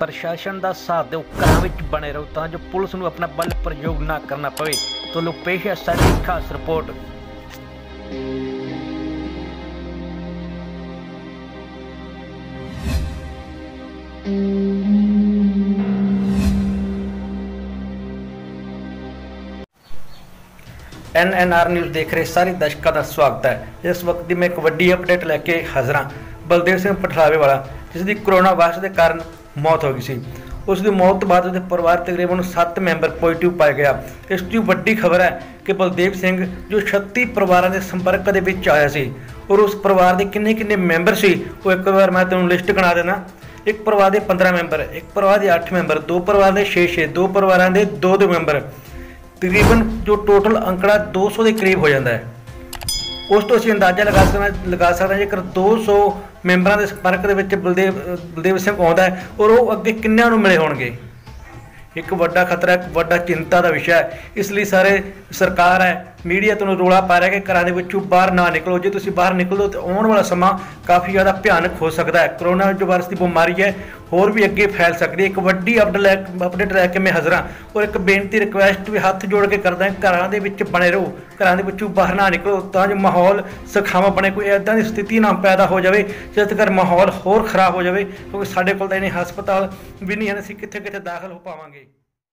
ਪ੍ਰਸ਼ਾਸਨ ਦਾ ਸਾਥ ਦਿਓ, ਘਰਾਂ ਵਿੱਚ ਬਣੇ ਰਹੋ ਤਾਂ ਜੋ ਪੁਲਿਸ ਨੂੰ ਆਪਣਾ ਬਲ ਪ੍ਰਯੋਗ ਨਾ ਕਰਨਾ ਪਵੇ। ਤੁਹਾਨੂੰ ਪੇਸ਼ ਹੈ ਸਾਡੀ ਖਾਸ ਰਿਪੋਰਟ। ਐਨਐਨਆਰ ਨਿਊਜ਼ ਦੇਖ ਰਹੇ ਸਾਰੇ ਦਰਸ਼ਕਾਂ ਦਾ ਸਵਾਗਤ ਹੈ। ਇਸ ਵਕਤ ਦੀ ਮੈਂ ਇੱਕ ਵੱਡੀ ਅਪਡੇਟ ਲੈ ਕੇ ਹਾਜ਼ਰ ਹਾਂ। ਬਲਦੇਵ ਸਿੰਘ ਪਠਲਾਵੇ ਵਾਲਾ, ਜਿਸ ਦੀ ਕਰੋਨਾ ਵਾਇਰਸ ਦੇ ਕਾਰਨ ਮੌਤ ਹੋ ਗਈ ਸੀ। ਉਸ ਦੀ ਮੌਤ ਤੋਂ ਬਾਅਦ ਉਹਦੇ ਪਰਿਵਾਰ ਤਕਰੀਬਨ 7 ਮੈਂਬਰ ਪੋਜ਼ਿਟਿਵ ਪਾਇਆ ਗਿਆ ਇਸ ਦੀ ਵੱਡੀ ਖਬਰ ਹੈ ਕਿ ਬਲਦੇਵ ਸਿੰਘ, ਜੋ 36 ਪਰਿਵਾਰਾਂ ਦੇ ਸੰਪਰਕ ਦੇ ਵਿੱਚ ਆਇਆ ਸੀ, ਔਰ ਉਸ ਪਰਿਵਾਰ ਦੇ ਕਿੰਨੇ ਕਿੰਨੇ ਮੈਂਬਰ ਸੀ, ਉਹ ਇੱਕ ਵਾਰ ਮੈਂ ਤੁਹਾਨੂੰ ਲਿਸਟ ਗਣਾ ਦੇਣਾ ਇੱਕ ਪਰਿਵਾਰ ਦੇ 15 ਮੈਂਬਰ, ਇੱਕ ਪਰਿਵਾਰ ਦੇ 8 ਮੈਂਬਰ, ਦੋ ਪਰਿਵਾਰ ਦੇ 6 6 ਦੋ ਪਰਿਵਾਰਾਂ ਦੇ 2 2 ਮੈਂਬਰ। ਤਕਰੀਬਨ ਜੋ ਟੋਟਲ ਅੰਕੜਾ 200 ਦੇ ਕਰੀਬ ਹੋ ਜਾਂਦਾ ਹੈ। ਉਸ ਤੋਂ ਅਸੀਂ ਅੰਦਾਜ਼ਾ ਲਗਾ ਸਕਦੇ ਲਗਾ ਸਕਦੇ ਹਾਂ ਜੇਕਰ 200 ਮੈਂਬਰਾਂ ਦੇ ਸੰਪਰਕ ਦੇ ਵਿੱਚ ਬਲਦੇਵ ਬਲਦੇਵ ਸਿੰਘ ਆਉਂਦਾ ਹੈ ਔਰ ਉਹ ਅੱਗੇ ਕਿੰਨਿਆਂ ਨੂੰ ਮਿਲੇ ਹੋਣਗੇ? ਇੱਕ ਵੱਡਾ ਖਤਰਾ, ਇੱਕ ਵੱਡਾ ਚਿੰਤਾ ਦਾ ਵਿਸ਼ਾ ਹੈ। ਇਸ ਲਈ ਸਾਰੇ ਸਰਕਾਰ ਹੈ ਮੀਡੀਆ ਤੁਹਾਨੂੰ ਰੋਲਾ ਪਾ ਰਿਹਾ ਕਿ ਘਰਾਂ ਦੇ ਵਿੱਚੋਂ ਬਾਹਰ ਨਾ ਨਿਕਲੋ। ਜੇ ਤੁਸੀਂ ਬਾਹਰ ਨਿਕਲੋ ਤਾਂ ਆਉਣ ਵਾਲਾ ਸਮਾਂ ਕਾਫੀ ਜ਼ਿਆਦਾ ਭਿਆਨਕ ਹੋ ਸਕਦਾ ਹੈ। ਕਰੋਨਾ ਜੋ ਵਾਇਰਸ ਦੀ ਬਿਮਾਰੀ ਹੈ, ਹੋਰ ਵੀ ਅੱਗੇ ਫੈਲ ਸਕਦੀ ਹੈ। ਇੱਕ ਵੱਡੀ ਅਪਡੇਟ ਲੈ ਕੇ ਮੈਂ ਹਾਜ਼ਰ ਹਾਂ ਔਰ ਇੱਕ ਬੇਨਤੀ ਰਿਕੁਐਸਟ ਵੀ ਹੱਥ ਜੋੜ ਕੇ ਕਰਦਾ ਘਰਾਂ ਦੇ ਵਿੱਚ ਬਣੇ ਰਹੋ। ਘਰਾਂ ਦੇ ਵਿੱਚੋਂ ਬਾਹਰ ਨਾ ਨਿਕਲੋ ਤਾਂ ਜੋ ਮਾਹੌਲ ਸਖਾਵਾ ਬਣੇ। ਕੋਈ ਐਦਾਂ ਦੀ ਸਥਿਤੀ ਨਾ ਪੈਦਾ ਹੋ ਜਾਵੇ, ਜਿਸ ਤੱਕ ਮਾਹੌਲ ਹੋਰ ਖਰਾਬ ਹੋ ਜਾਵੇ, ਕਿਉਂਕਿ ਸਾਡੇ ਕੋਲ ਤਾਂ ਇਹਨੇ ਹਸਪਤਾਲ ਵੀ ਨਹੀਂ ਹਨ, ਅਸੀਂ ਕਿੱਥੇ ਕਿੱਥੇ ਦਾਖਲ ਹੋ ਪਾਵਾਂਗੇ।